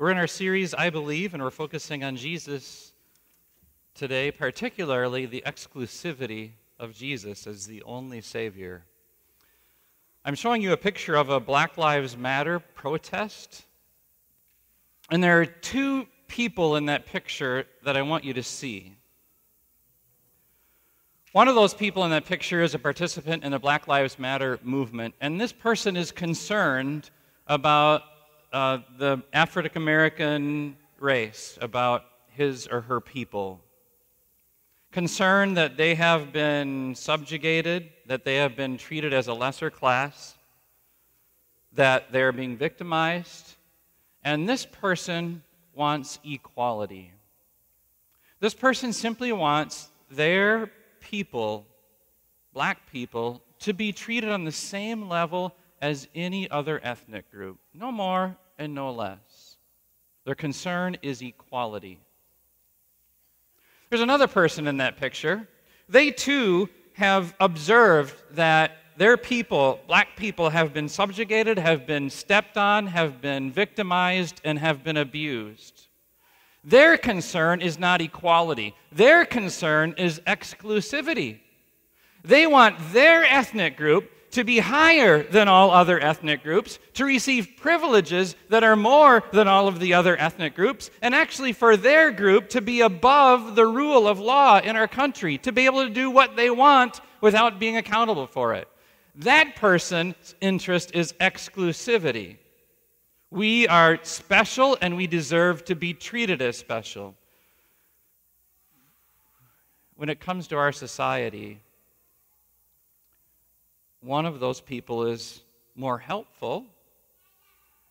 We're in our series, I Believe, and we're focusing on Jesus today, particularly the exclusivity of Jesus as the only Savior. I'm showing you a picture of a Black Lives Matter protest. And there are two people in that picture that I want you to see. One of those people in that picture is a participant in the Black Lives Matter movement, and this person is concerned about uh, the African American race, about his or her people. Concern that they have been subjugated, that they have been treated as a lesser class, that they're being victimized, and this person wants equality. This person simply wants their people, black people, to be treated on the same level as any other ethnic group, no more and no less. Their concern is equality. There's another person in that picture. They too have observed that their people, black people, have been subjugated, have been stepped on, have been victimized, and have been abused. Their concern is not equality, their concern is exclusivity. They want their ethnic group to be higher than all other ethnic groups, to receive privileges that are more than all of the other ethnic groups, and actually for their group to be above the rule of law in our country, to be able to do what they want without being accountable for it. That person's interest is exclusivity. We are special and we deserve to be treated as special. When it comes to our society, one of those people is more helpful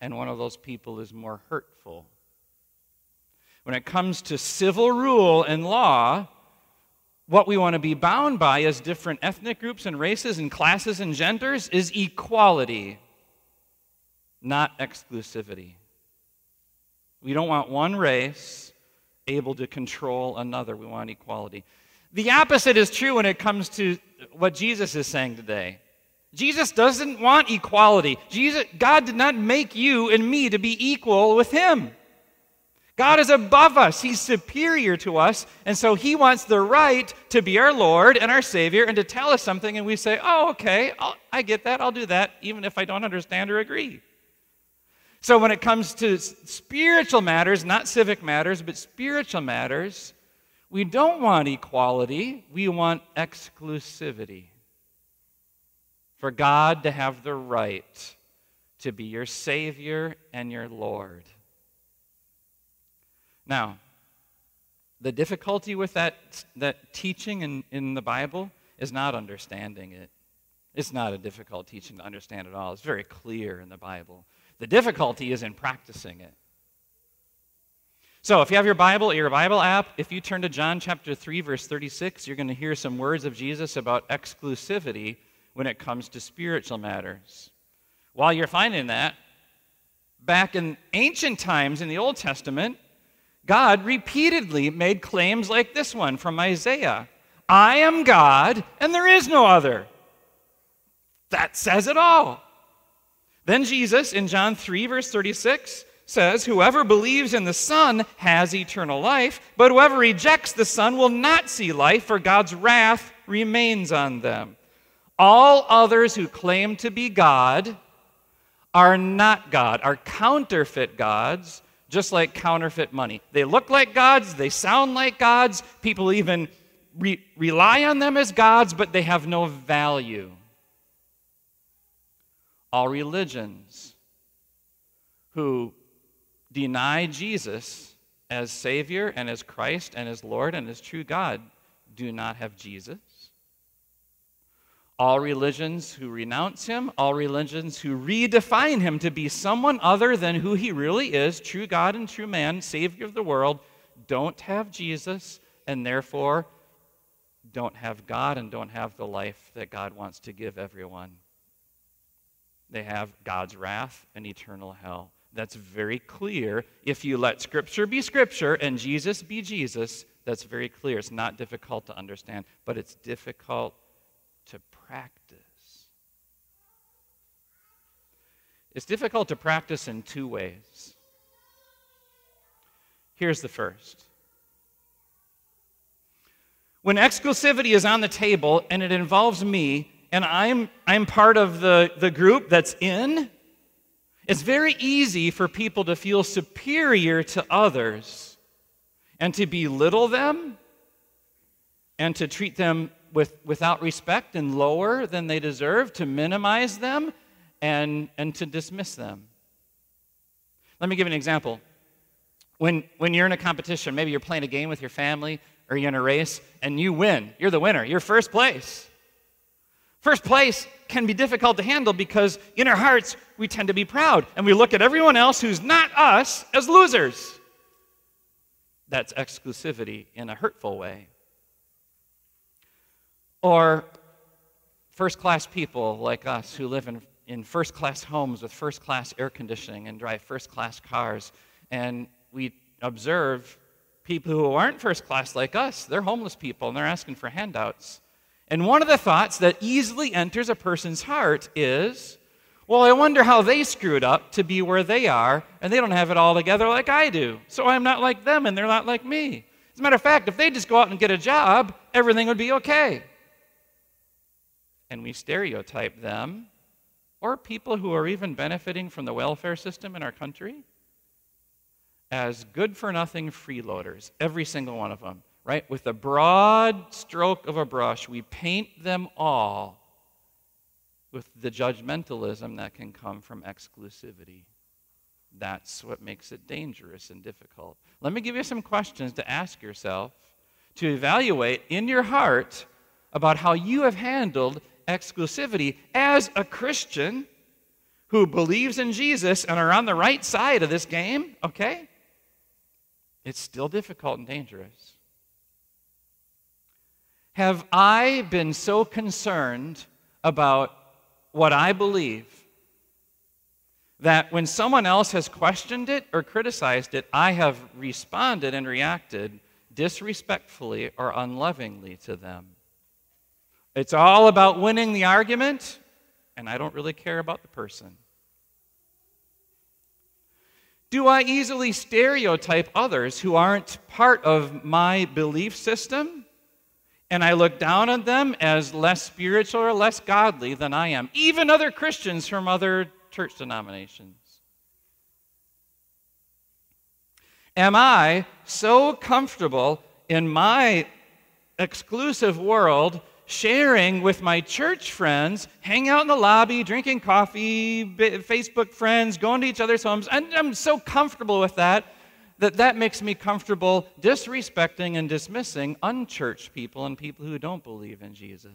and one of those people is more hurtful. When it comes to civil rule and law, what we want to be bound by as different ethnic groups and races and classes and genders is equality, not exclusivity. We don't want one race able to control another. We want equality. The opposite is true when it comes to what Jesus is saying today. Jesus doesn't want equality. Jesus, God did not make you and me to be equal with Him. God is above us, He's superior to us, and so He wants the right to be our Lord and our Savior and to tell us something, and we say, Oh, okay, I'll, I get that, I'll do that, even if I don't understand or agree. So when it comes to spiritual matters, not civic matters, but spiritual matters, we don't want equality, we want exclusivity for God to have the right to be your Savior and your Lord. Now, the difficulty with that, that teaching in, in the Bible is not understanding it. It's not a difficult teaching to understand at all. It's very clear in the Bible. The difficulty is in practicing it. So, if you have your Bible your Bible app, if you turn to John chapter 3, verse 36, you're going to hear some words of Jesus about exclusivity when it comes to spiritual matters. While you're finding that, back in ancient times in the Old Testament, God repeatedly made claims like this one from Isaiah I am God, and there is no other. That says it all. Then Jesus, in John 3, verse 36, says, Whoever believes in the Son has eternal life, but whoever rejects the Son will not see life, for God's wrath remains on them. All others who claim to be God are not God, are counterfeit gods, just like counterfeit money. They look like gods, they sound like gods, people even re- rely on them as gods, but they have no value. All religions who deny Jesus as Savior and as Christ and as Lord and as true God do not have Jesus. All religions who renounce him, all religions who redefine him to be someone other than who he really is, true God and true man, Savior of the world, don't have Jesus and therefore don't have God and don't have the life that God wants to give everyone. They have God's wrath and eternal hell. That's very clear. If you let Scripture be Scripture and Jesus be Jesus, that's very clear. It's not difficult to understand, but it's difficult practice. It's difficult to practice in two ways. Here's the first. When exclusivity is on the table and it involves me, and I'm, I'm part of the, the group that's in, it's very easy for people to feel superior to others and to belittle them and to treat them with, without respect and lower than they deserve, to minimize them and, and to dismiss them. Let me give an example. When, when you're in a competition, maybe you're playing a game with your family or you're in a race and you win, you're the winner, you're first place. First place can be difficult to handle because in our hearts we tend to be proud and we look at everyone else who's not us as losers. That's exclusivity in a hurtful way. Or first class people like us who live in, in first class homes with first class air conditioning and drive first class cars. And we observe people who aren't first class like us. They're homeless people and they're asking for handouts. And one of the thoughts that easily enters a person's heart is, well, I wonder how they screwed up to be where they are, and they don't have it all together like I do. So I'm not like them, and they're not like me. As a matter of fact, if they just go out and get a job, everything would be okay and we stereotype them, or people who are even benefiting from the welfare system in our country, as good for nothing freeloaders, every single one of them, right? With a broad stroke of a brush, we paint them all with the judgmentalism that can come from exclusivity. That's what makes it dangerous and difficult. Let me give you some questions to ask yourself to evaluate in your heart about how you have handled exclusivity as a Christian who believes in Jesus and are on the right side of this game, okay? It's still difficult and dangerous. Have I been so concerned about what I believe that when someone else has questioned it or criticized it, I have responded and reacted disrespectfully or unlovingly to them? It's all about winning the argument, and I don't really care about the person. Do I easily stereotype others who aren't part of my belief system? And I look down on them as less spiritual or less godly than I am, even other Christians from other church denominations. Am I so comfortable in my exclusive world sharing with my church friends, hang out in the lobby, drinking coffee, Facebook friends, going to each other's homes. And I'm so comfortable with that that that makes me comfortable disrespecting and dismissing unchurched people and people who don't believe in Jesus.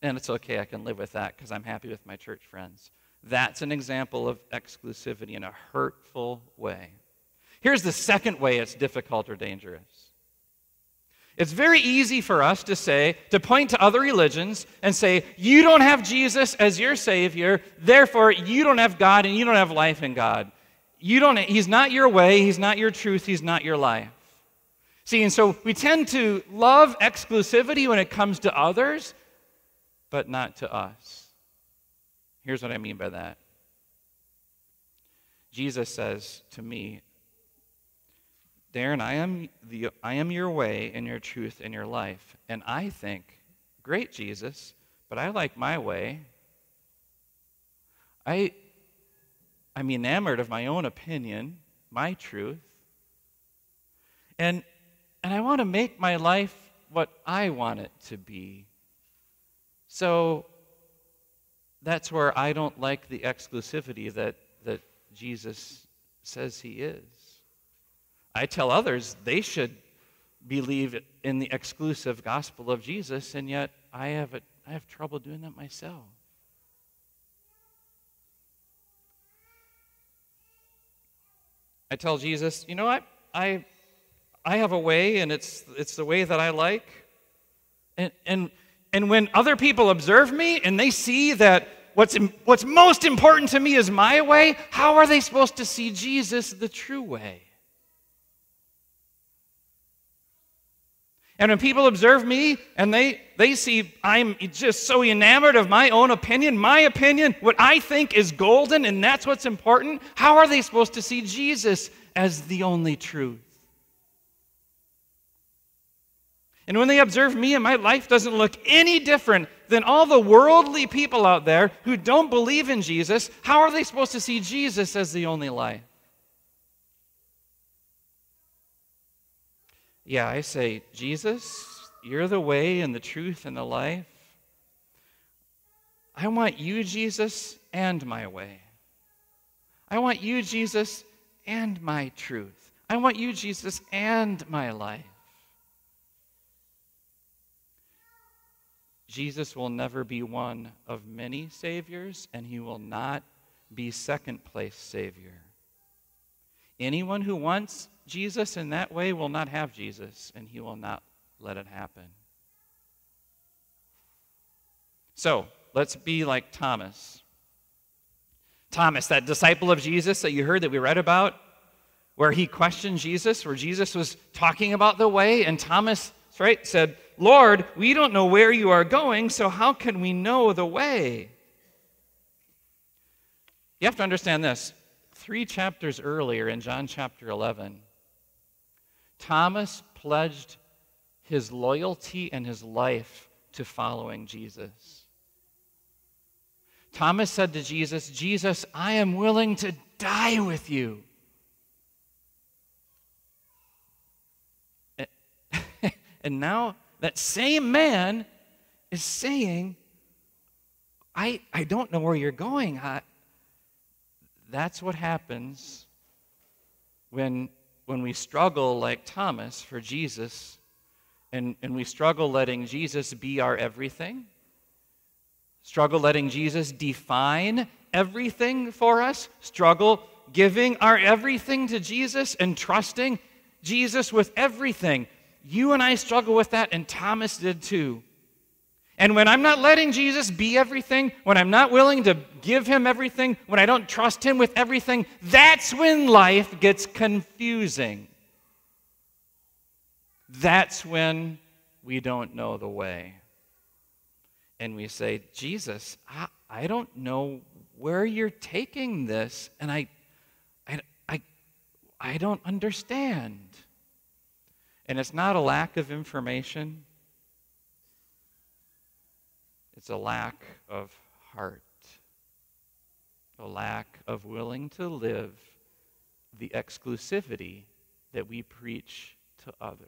And it's okay, I can live with that because I'm happy with my church friends. That's an example of exclusivity in a hurtful way. Here's the second way it's difficult or dangerous it's very easy for us to say, to point to other religions and say, you don't have Jesus as your Savior, therefore you don't have God and you don't have life in God. You don't, he's not your way, He's not your truth, He's not your life. See, and so we tend to love exclusivity when it comes to others, but not to us. Here's what I mean by that Jesus says to me, Daron, I am, the, I am your way and your truth and your life. And I think, great, Jesus, but I like my way. I, I'm enamored of my own opinion, my truth. And, and I want to make my life what I want it to be. So that's where I don't like the exclusivity that, that Jesus says he is. I tell others they should believe in the exclusive gospel of Jesus, and yet I have, a, I have trouble doing that myself. I tell Jesus, you know what? I, I have a way, and it's, it's the way that I like. And, and, and when other people observe me and they see that what's, what's most important to me is my way, how are they supposed to see Jesus the true way? And when people observe me and they, they see I'm just so enamored of my own opinion, my opinion, what I think is golden, and that's what's important, how are they supposed to see Jesus as the only truth. And when they observe me and my life doesn't look any different than all the worldly people out there who don't believe in Jesus, how are they supposed to see Jesus as the only life? Yeah, I say, Jesus, you're the way and the truth and the life. I want you, Jesus, and my way. I want you, Jesus, and my truth. I want you, Jesus, and my life. Jesus will never be one of many saviors, and he will not be second place savior. Anyone who wants Jesus in that way will not have Jesus, and he will not let it happen. So, let's be like Thomas. Thomas, that disciple of Jesus that you heard that we read about, where he questioned Jesus, where Jesus was talking about the way, and Thomas, right, said, Lord, we don't know where you are going, so how can we know the way? You have to understand this. Three chapters earlier in John chapter 11, Thomas pledged his loyalty and his life to following Jesus. Thomas said to Jesus, Jesus, I am willing to die with you. And now that same man is saying, I, I don't know where you're going. I, that's what happens when when we struggle like Thomas for Jesus, and, and we struggle letting Jesus be our everything, struggle letting Jesus define everything for us, struggle giving our everything to Jesus and trusting Jesus with everything. You and I struggle with that, and Thomas did too. And when I'm not letting Jesus be everything, when I'm not willing to give him everything, when I don't trust him with everything, that's when life gets confusing. That's when we don't know the way. And we say, Jesus, I, I don't know where you're taking this, and I, I, I, I don't understand. And it's not a lack of information. It's a lack of heart, a lack of willing to live the exclusivity that we preach to others.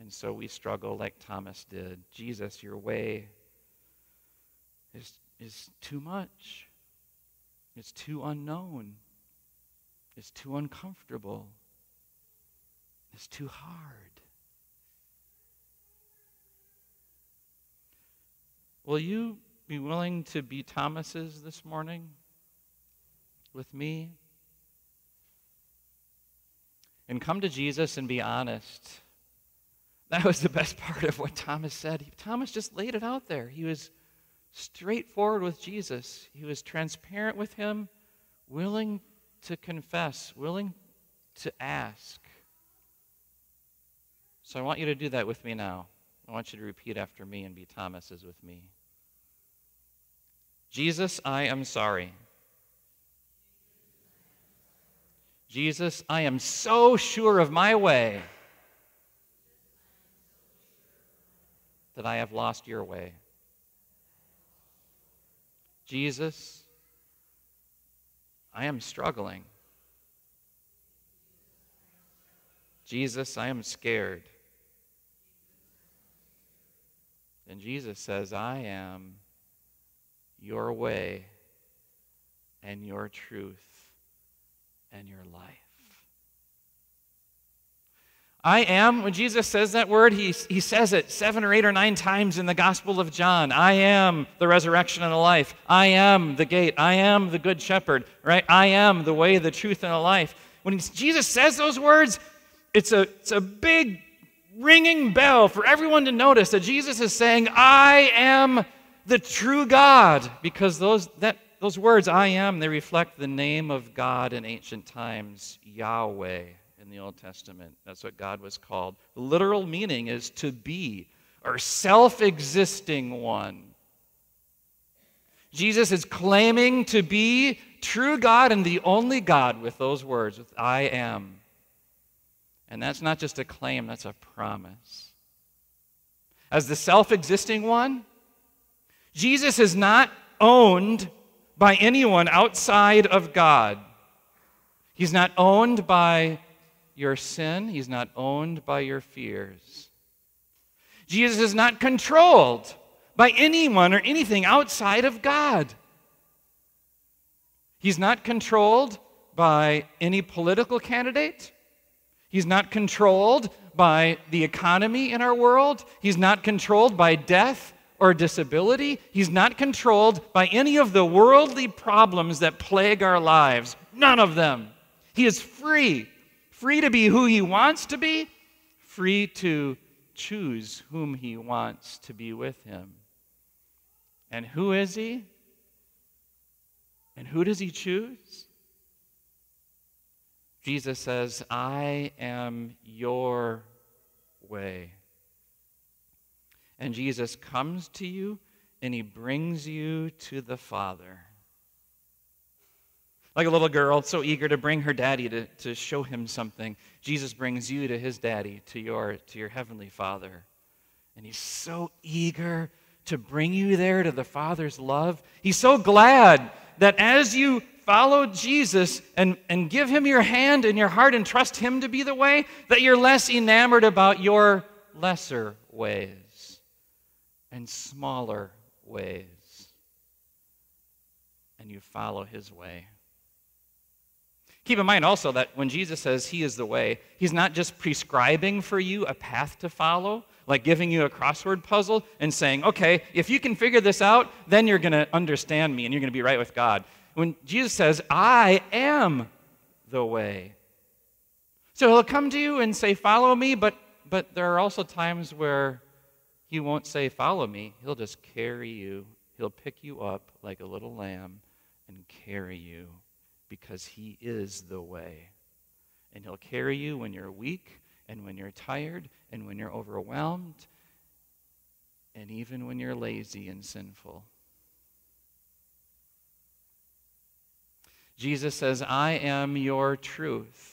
And so we struggle like Thomas did. Jesus, your way is, is too much. It's too unknown. It's too uncomfortable. It's too hard. Will you be willing to be Thomas's this morning with me? And come to Jesus and be honest. That was the best part of what Thomas said. Thomas just laid it out there. He was straightforward with Jesus, he was transparent with him, willing to confess, willing to ask. So I want you to do that with me now. I want you to repeat after me and be Thomas's with me. Jesus, I am sorry. Jesus, I am so sure of my way that I have lost your way. Jesus, I am struggling. Jesus, I am scared. And Jesus says, I am your way and your truth and your life. I am, when Jesus says that word, he, he says it seven or eight or nine times in the Gospel of John. I am the resurrection and the life. I am the gate. I am the good shepherd, right? I am the way, the truth, and the life. When Jesus says those words, it's a, it's a big ringing bell for everyone to notice that Jesus is saying, I am the true God, because those, that, those words, I am, they reflect the name of God in ancient times, Yahweh in the Old Testament. That's what God was called. The literal meaning is to be, or self existing one. Jesus is claiming to be true God and the only God with those words, with I am. And that's not just a claim, that's a promise. As the self existing one, Jesus is not owned by anyone outside of God. He's not owned by your sin, He's not owned by your fears. Jesus is not controlled by anyone or anything outside of God. He's not controlled by any political candidate. He's not controlled by the economy in our world. He's not controlled by death or disability. He's not controlled by any of the worldly problems that plague our lives. None of them. He is free, free to be who he wants to be, free to choose whom he wants to be with him. And who is he? And who does he choose? Jesus says, I am your way. And Jesus comes to you and he brings you to the Father. Like a little girl, so eager to bring her daddy to, to show him something, Jesus brings you to his daddy, to your, to your heavenly Father. And he's so eager to bring you there to the Father's love. He's so glad that as you follow Jesus and, and give him your hand and your heart and trust him to be the way, that you're less enamored about your lesser ways and smaller ways. And you follow his way. Keep in mind also that when Jesus says he is the way, he's not just prescribing for you a path to follow, like giving you a crossword puzzle and saying, okay, if you can figure this out, then you're going to understand me and you're going to be right with God. When Jesus says, I am the way. So he'll come to you and say, follow me, but, but there are also times where he won't say, follow me. He'll just carry you. He'll pick you up like a little lamb and carry you because He is the way. And He'll carry you when you're weak and when you're tired and when you're overwhelmed and even when you're lazy and sinful. Jesus says, I am your truth.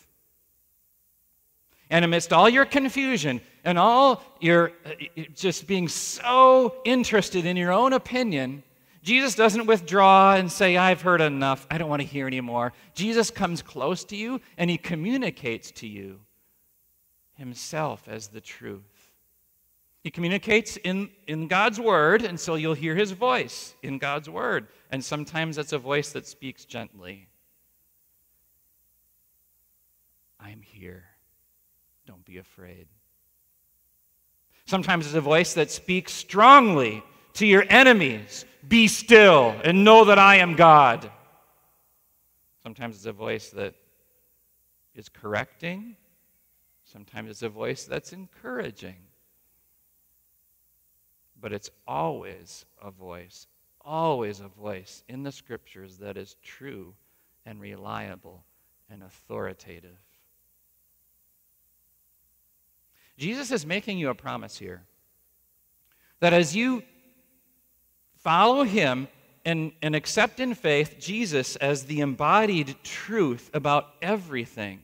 And amidst all your confusion and all your uh, just being so interested in your own opinion, Jesus doesn't withdraw and say, I've heard enough. I don't want to hear anymore. Jesus comes close to you and he communicates to you himself as the truth. He communicates in, in God's word, and so you'll hear his voice in God's word. And sometimes it's a voice that speaks gently. I'm here. Don't be afraid. Sometimes it's a voice that speaks strongly to your enemies Be still and know that I am God. Sometimes it's a voice that is correcting, sometimes it's a voice that's encouraging. But it's always a voice, always a voice in the scriptures that is true and reliable and authoritative. Jesus is making you a promise here that as you follow him and, and accept in faith Jesus as the embodied truth about everything.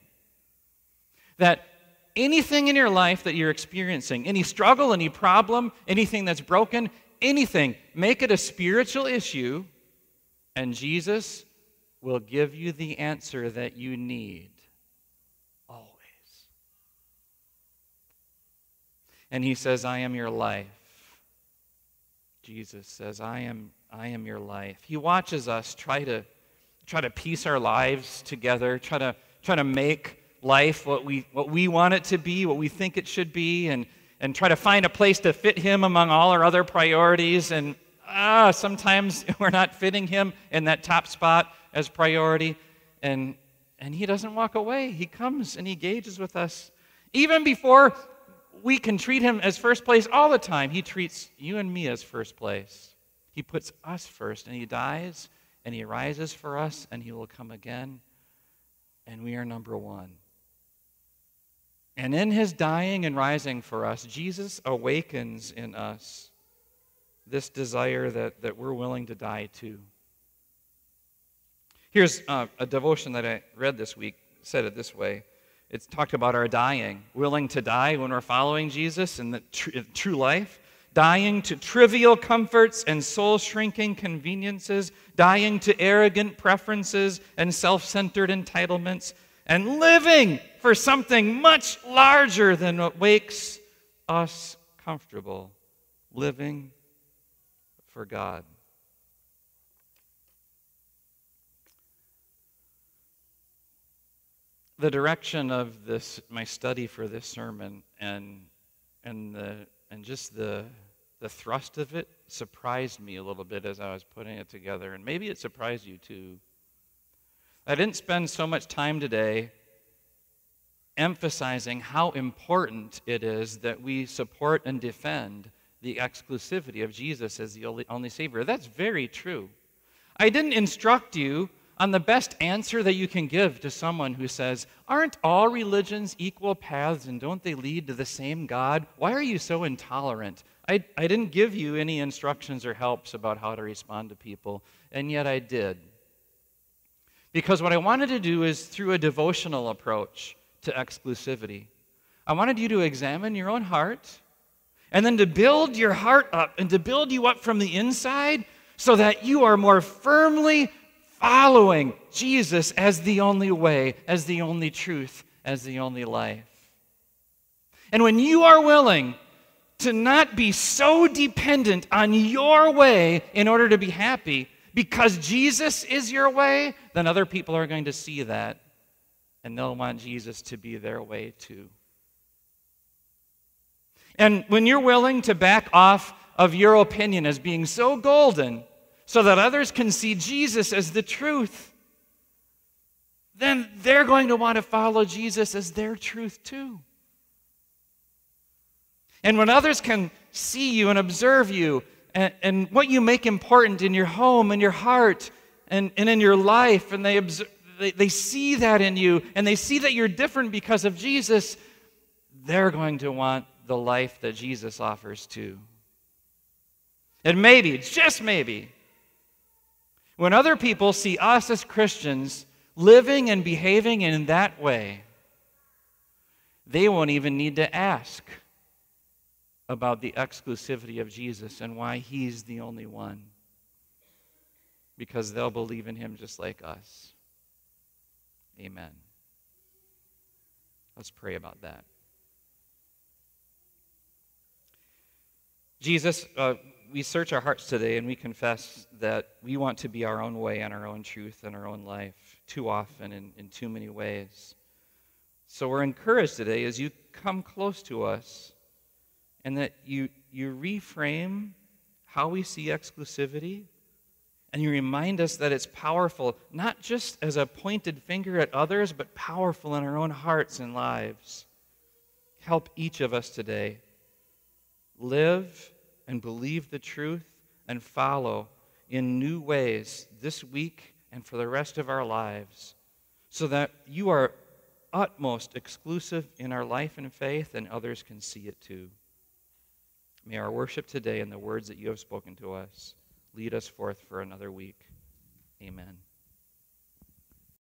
That anything in your life that you're experiencing, any struggle, any problem, anything that's broken, anything, make it a spiritual issue, and Jesus will give you the answer that you need. Always. And he says, I am your life. Jesus says, I am, I am your life. He watches us try to, try to piece our lives together, try to, try to make life what we, what we want it to be, what we think it should be, and, and try to find a place to fit him among all our other priorities. And ah, sometimes we're not fitting him in that top spot as priority. And, and he doesn't walk away. He comes and he engages with us. Even before we can treat him as first place all the time. He treats you and me as first place. He puts us first, and he dies, and he rises for us, and he will come again, and we are number one. And in his dying and rising for us, Jesus awakens in us this desire that, that we're willing to die to. Here's uh, a devotion that I read this week, said it this way. It's talked about our dying, willing to die when we're following Jesus in the tr- true life, dying to trivial comforts and soul shrinking conveniences, dying to arrogant preferences and self centered entitlements, and living for something much larger than what makes us comfortable, living for God. The direction of this my study for this sermon and and the and just the the thrust of it surprised me a little bit as I was putting it together and maybe it surprised you too. I didn't spend so much time today emphasizing how important it is that we support and defend the exclusivity of Jesus as the only, only Savior. That's very true. I didn't instruct you on the best answer that you can give to someone who says, Aren't all religions equal paths and don't they lead to the same God? Why are you so intolerant? I, I didn't give you any instructions or helps about how to respond to people, and yet I did. Because what I wanted to do is through a devotional approach to exclusivity. I wanted you to examine your own heart and then to build your heart up and to build you up from the inside so that you are more firmly following Jesus as the only way, as the only truth, as the only life. And when you are willing to not be so dependent on your way in order to be happy, because Jesus is your way, then other people are going to see that and they'll want Jesus to be their way too. And when you're willing to back off of your opinion as being so golden so that others can see Jesus as the truth, then they're going to want to follow Jesus as their truth too. And when others can see you and observe you and, and what you make important in your home and your heart and, and in your life, and they, observe, they, they see that in you and they see that you're different because of Jesus, they're going to want the life that Jesus offers too. And maybe, just maybe, when other people see us as Christians living and behaving in that way, they won't even need to ask about the exclusivity of Jesus and why he's the only one. Because they'll believe in him just like us. Amen. Let's pray about that. Jesus, uh, we search our hearts today and we confess that we want to be our own way and our own truth and our own life too often in, in too many ways. So we're encouraged today as you come close to us and that you, you reframe how we see exclusivity and you remind us that it's powerful, not just as a pointed finger at others, but powerful in our own hearts and lives. Help each of us today live and believe the truth and follow in new ways this week and for the rest of our lives so that you are utmost exclusive in our life and faith and others can see it too. May our worship today and the words that you have spoken to us lead us forth for another week. Amen.